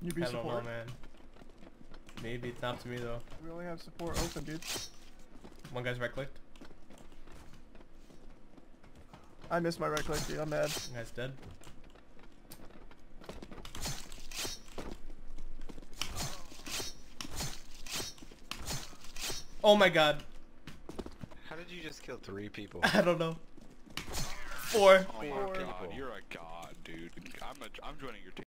You be I don't know, man. Maybe it's not to me though. We only have support open, dude. One guy's right clicked. I missed my right click, dude. I'm mad. One guy's dead. Oh my god. How did you just kill three people? I don't know. Four. Oh my Four. god, you're a god, dude. I'm a, I'm joining your team.